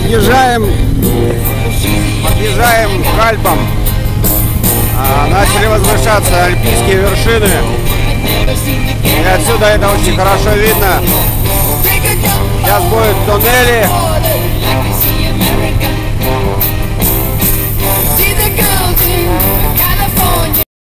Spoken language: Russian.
подъезжаем, подъезжаем к Альпам. А, начали возвышаться альпийские вершины. И отсюда это очень хорошо видно. Сейчас будут туннели,